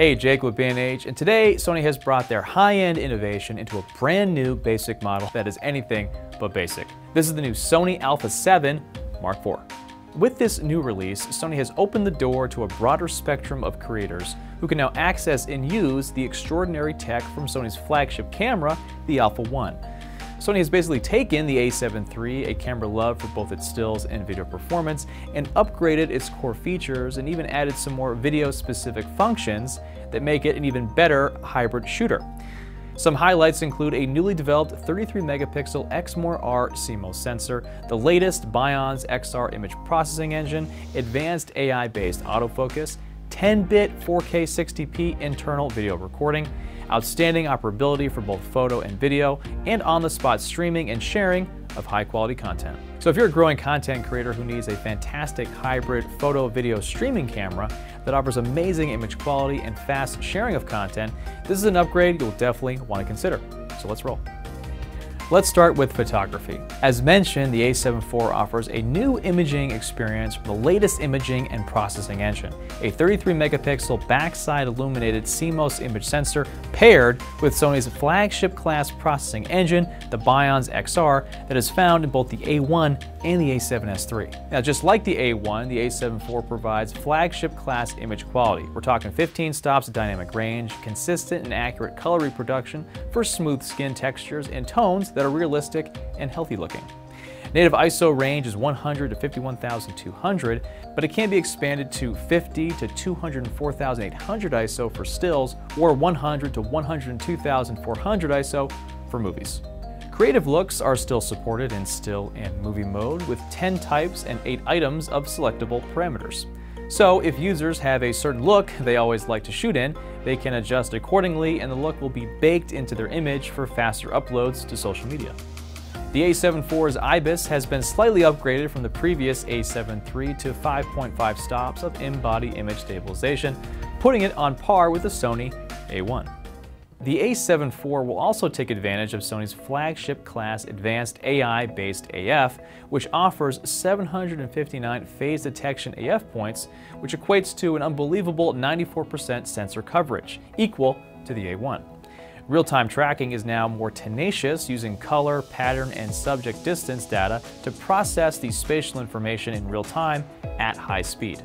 Hey, Jake with B&H, and today Sony has brought their high-end innovation into a brand new basic model that is anything but basic. This is the new Sony Alpha 7 Mark IV. With this new release, Sony has opened the door to a broader spectrum of creators who can now access and use the extraordinary tech from Sony's flagship camera, the Alpha 1. Sony has basically taken the a7 III, a camera loved for both its stills and video performance, and upgraded its core features and even added some more video-specific functions that make it an even better hybrid shooter. Some highlights include a newly developed 33 megapixel Exmor R CMOS sensor, the latest Bionz XR image processing engine, advanced AI-based autofocus, 10-bit 4K 60p internal video recording, outstanding operability for both photo and video, and on-the-spot streaming and sharing of high-quality content. So if you're a growing content creator who needs a fantastic hybrid photo video streaming camera that offers amazing image quality and fast sharing of content, this is an upgrade you'll definitely want to consider. So let's roll. Let's start with photography. As mentioned, the a7 IV offers a new imaging experience from the latest imaging and processing engine, a 33 megapixel backside illuminated CMOS image sensor paired with Sony's flagship class processing engine, the Bionz XR, that is found in both the A1 and the a7S III. Now, just like the A1, the a7 IV provides flagship class image quality. We're talking 15 stops of dynamic range, consistent and accurate color reproduction for smooth skin textures and tones that are realistic and healthy looking. Native ISO range is 100 to 51,200, but it can be expanded to 50 to 204,800 ISO for stills or 100 to 102,400 ISO for movies. Creative looks are still supported in still and movie mode with 10 types and 8 items of selectable parameters. So if users have a certain look they always like to shoot in, they can adjust accordingly and the look will be baked into their image for faster uploads to social media. The a7 IV's IBIS has been slightly upgraded from the previous a7 III to 5.5 stops of in-body image stabilization, putting it on par with the Sony a1. The a7 IV will also take advantage of Sony's flagship class advanced AI-based AF, which offers 759 phase detection AF points, which equates to an unbelievable 94% sensor coverage, equal to the A1. Real-time tracking is now more tenacious using color, pattern, and subject distance data to process the spatial information in real time at high speed.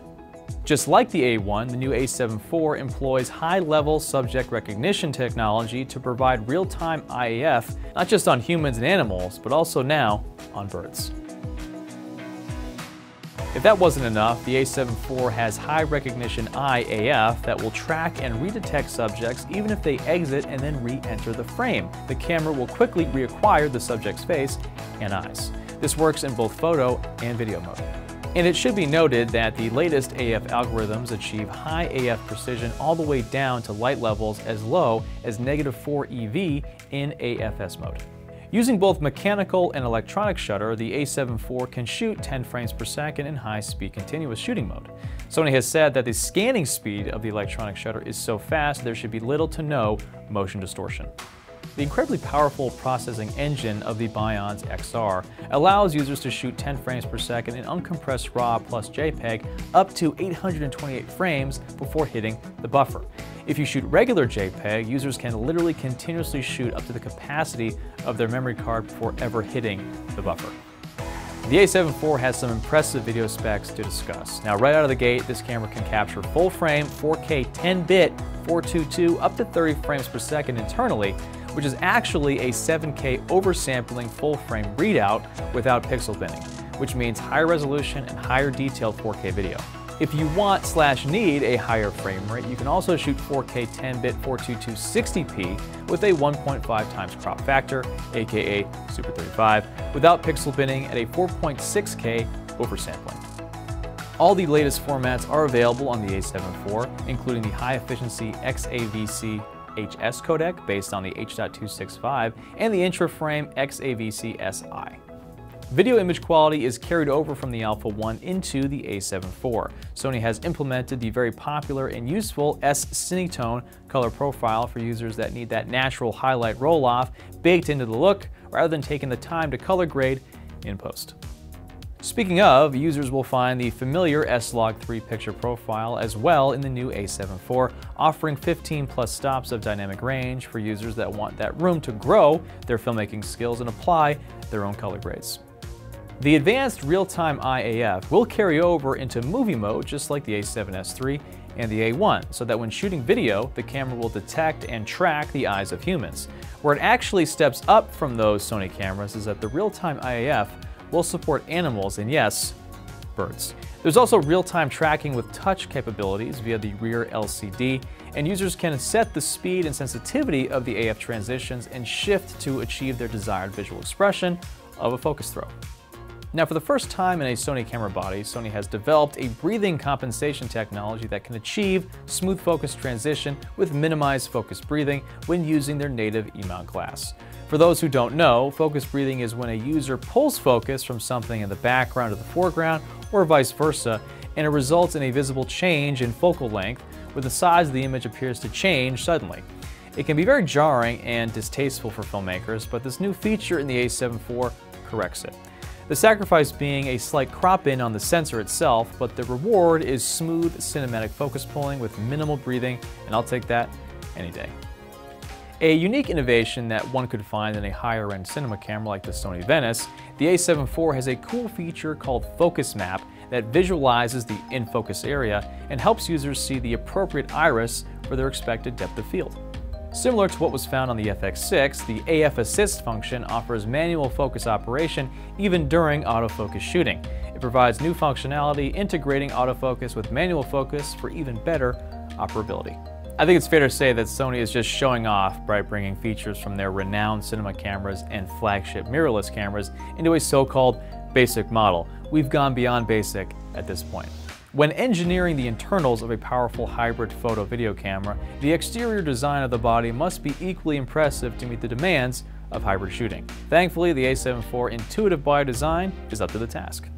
Just like the A1, the new a7 IV employs high-level subject recognition technology to provide real-time Eye AF, not just on humans and animals, but also now on birds. If that wasn't enough, the a7 IV has high recognition Eye AF that will track and redetect subjects even if they exit and then re-enter the frame. The camera will quickly reacquire the subject's face and eyes. This works in both photo and video mode. And it should be noted that the latest AF algorithms achieve high AF precision all the way down to light levels as low as negative 4 EV in AFS mode. Using both mechanical and electronic shutter, the a7 IV can shoot 10 frames per second in high-speed continuous shooting mode. Sony has said that the scanning speed of the electronic shutter is so fast there should be little to no motion distortion. The incredibly powerful processing engine of the Bionz XR allows users to shoot 10 frames per second in uncompressed RAW plus JPEG up to 828 frames before hitting the buffer. If you shoot regular JPEG, users can literally continuously shoot up to the capacity of their memory card before ever hitting the buffer. The a7 IV has some impressive video specs to discuss. Now right out of the gate, this camera can capture full frame 4K 10-bit 422 up to 30 frames per second internally which is actually a 7K oversampling full frame readout without pixel binning, which means higher resolution and higher detail 4K video. If you want slash need a higher frame rate, you can also shoot 4K 10-bit 422 60p with a 1.5 times crop factor, aka Super 35, without pixel binning at a 4.6K oversampling. All the latest formats are available on the a7 IV, including the high-efficiency XAVC HS codec based on the H.265 and the intra-frame XAVC S-I. Video image quality is carried over from the Alpha 1 into the a7 IV. Sony has implemented the very popular and useful S-Cinetone color profile for users that need that natural highlight roll-off baked into the look rather than taking the time to color grade in post. Speaking of, users will find the familiar S-Log 3 picture profile as well in the new A7 IV, offering 15 plus stops of dynamic range for users that want that room to grow their filmmaking skills and apply their own color grades. The advanced real-time Eye AF will carry over into movie mode just like the A7S III and the A1, so that when shooting video, the camera will detect and track the eyes of humans. Where it actually steps up from those Sony cameras is that the real-time Eye AF will support animals and yes, birds. There's also real-time tracking with touch capabilities via the rear LCD, and users can set the speed and sensitivity of the AF transitions and shift to achieve their desired visual expression of a focus throw. Now for the first time in a Sony camera body, Sony has developed a breathing compensation technology that can achieve smooth focus transition with minimized focus breathing when using their native E-mount glass. For those who don't know, focus breathing is when a user pulls focus from something in the background to the foreground or vice versa, and it results in a visible change in focal length where the size of the image appears to change suddenly. It can be very jarring and distasteful for filmmakers, but this new feature in the A7 IV corrects it. The sacrifice being a slight crop in on the sensor itself, but the reward is smooth cinematic focus pulling with minimal breathing, and I'll take that any day. A unique innovation that one could find in a higher-end cinema camera like the Sony Venice, the A7 IV has a cool feature called Focus Map that visualizes the in-focus area and helps users see the appropriate iris for their expected depth of field. Similar to what was found on the FX6, the AF Assist function offers manual focus operation even during autofocus shooting. It provides new functionality integrating autofocus with manual focus for even better operability. I think it's fair to say that Sony is just showing off by bringing features from their renowned cinema cameras and flagship mirrorless cameras into a so-called basic model. We've gone beyond basic at this point. When engineering the internals of a powerful hybrid photo-video camera, the exterior design of the body must be equally impressive to meet the demands of hybrid shooting. Thankfully, the A7 IV intuitive body design is up to the task.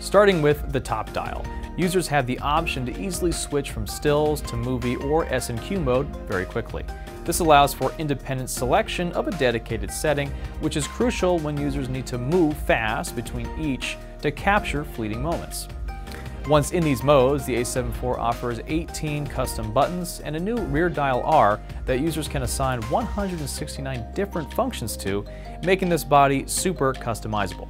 Starting with the top dial, users have the option to easily switch from stills to movie or S&Q mode very quickly. This allows for independent selection of a dedicated setting, which is crucial when users need to move fast between each to capture fleeting moments. Once in these modes, the A7 IV offers 18 custom buttons and a new rear dial R that users can assign 169 different functions to, making this body super customizable.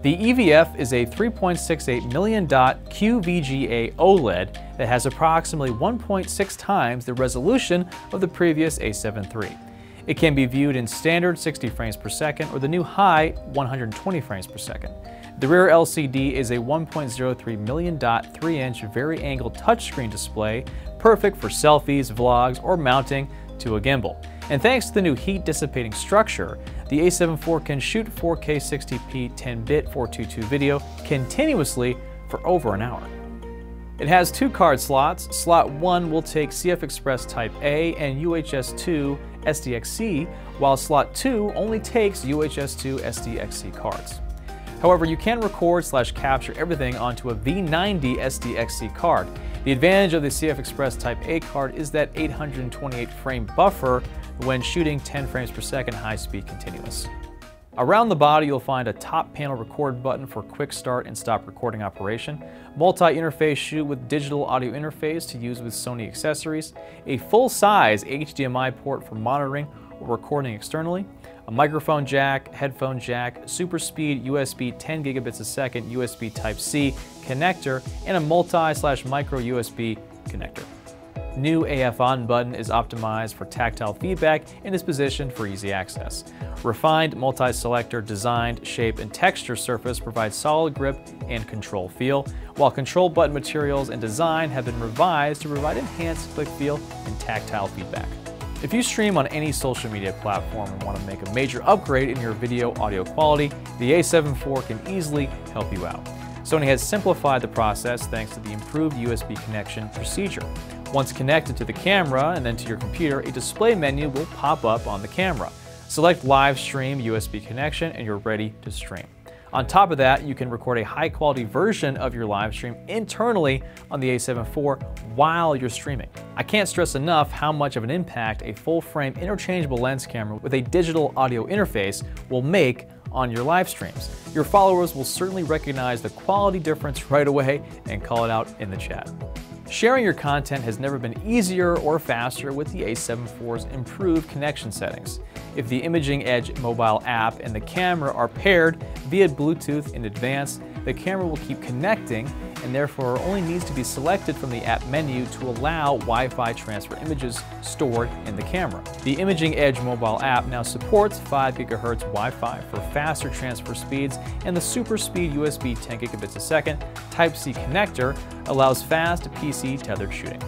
The EVF is a 3.68 million dot QVGA OLED that has approximately 1.6 times the resolution of the previous A7 III. It can be viewed in standard 60 frames per second or the new high 120 frames per second. The rear LCD is a 1.03 million dot 3-inch vari-angled touchscreen display, perfect for selfies, vlogs, or mounting to a gimbal. And thanks to the new heat-dissipating structure, the A7 IV can shoot 4K 60p 10-bit 422 video continuously for over an hour. It has two card slots. Slot 1 will take CF Express Type A and UHS 2 SDXC, while slot 2 only takes UHS 2 SDXC cards. However, you can record slash capture everything onto a V90 SDXC card. The advantage of the CF Express Type A card is that 828 frame buffer when shooting 10 frames per second high-speed continuous. Around the body, you'll find a top panel record button for quick start and stop recording operation, multi-interface shoe with digital audio interface to use with Sony accessories, a full-size HDMI port for monitoring or recording externally, a microphone jack, headphone jack, super speed USB 10 gigabits a second USB Type-C connector, and a multi slash micro USB connector. New AF on button is optimized for tactile feedback and is positioned for easy access. Refined multi-selector designed shape and texture surface provides solid grip and control feel, while control button materials and design have been revised to provide enhanced click feel and tactile feedback. If you stream on any social media platform and want to make a major upgrade in your video audio quality, the A7 IV can easily help you out. Sony has simplified the process thanks to the improved USB connection procedure. Once connected to the camera and then to your computer, a display menu will pop up on the camera. Select Live Stream USB connection and you're ready to stream. On top of that, you can record a high quality version of your live stream internally on the A7 IV while you're streaming. I can't stress enough how much of an impact a full frame interchangeable lens camera with a digital audio interface will make on your live streams. Your followers will certainly recognize the quality difference right away and call it out in the chat. Sharing your content has never been easier or faster with the a7 IV's improved connection settings. If the Imaging Edge mobile app and the camera are paired via Bluetooth in advance, the camera will keep connecting and therefore only needs to be selected from the app menu to allow Wi-Fi transfer images stored in the camera. The Imaging Edge mobile app now supports 5 GHz Wi-Fi for faster transfer speeds and the super speed USB 10 gigabits a second Type-C connector allows fast PC tethered shooting.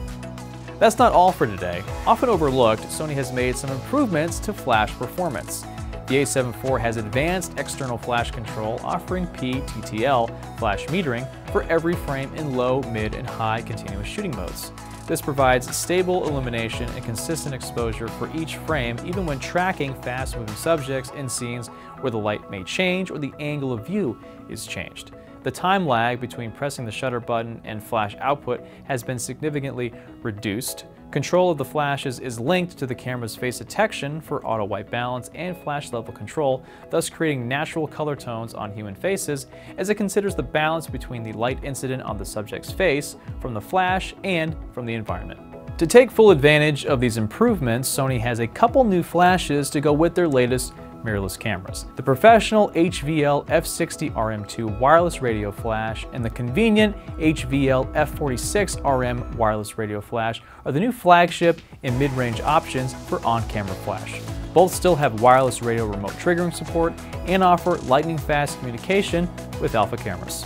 That's not all for today. Often overlooked, Sony has made some improvements to flash performance. The a7 IV has advanced external flash control offering PTTL flash metering for every frame in low, mid, and high continuous shooting modes. This provides stable illumination and consistent exposure for each frame even when tracking fast-moving subjects in scenes where the light may change or the angle of view is changed. The time lag between pressing the shutter button and flash output has been significantly reduced, Control of the flashes is linked to the camera's face detection for auto white balance and flash level control, thus creating natural color tones on human faces as it considers the balance between the light incident on the subject's face from the flash and from the environment. To take full advantage of these improvements, Sony has a couple new flashes to go with their latest mirrorless cameras. The professional HVL F60 RM2 wireless radio flash and the convenient HVL F46 RM wireless radio flash are the new flagship and mid-range options for on-camera flash. Both still have wireless radio remote triggering support and offer lightning-fast communication with alpha cameras.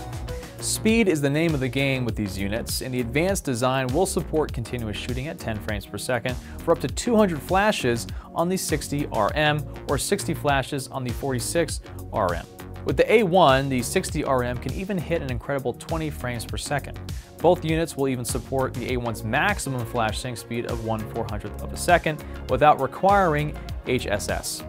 Speed is the name of the game with these units, and the advanced design will support continuous shooting at 10 frames per second for up to 200 flashes on the 60RM or 60 flashes on the 46RM. With the A1, the 60RM can even hit an incredible 20 frames per second. Both units will even support the A1's maximum flash sync speed of 1 400th of a second without requiring HSS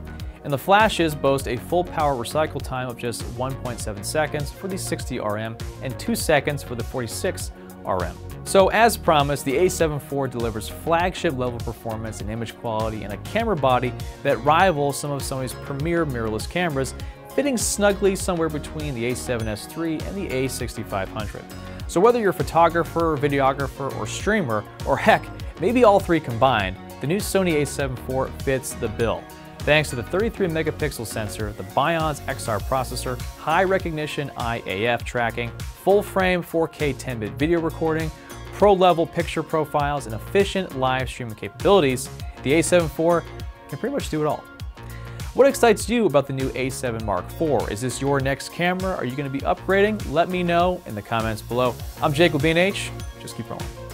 and the flashes boast a full power recycle time of just 1.7 seconds for the 60RM and 2 seconds for the 46RM. So as promised, the a7 IV delivers flagship level performance and image quality and a camera body that rivals some of Sony's premier mirrorless cameras, fitting snugly somewhere between the a7S III and the a6500. So whether you're a photographer, videographer, or streamer, or heck, maybe all three combined, the new Sony a7 IV fits the bill. Thanks to the 33 megapixel sensor, the Bionz XR processor, high recognition Eye AF tracking, full frame 4K 10-bit video recording, pro level picture profiles, and efficient live streaming capabilities, the a7 IV can pretty much do it all. What excites you about the new A7 Mark IV? Is this your next camera? Are you going to be upgrading? Let me know in the comments below. I'm Jake with B&H. Just keep rolling.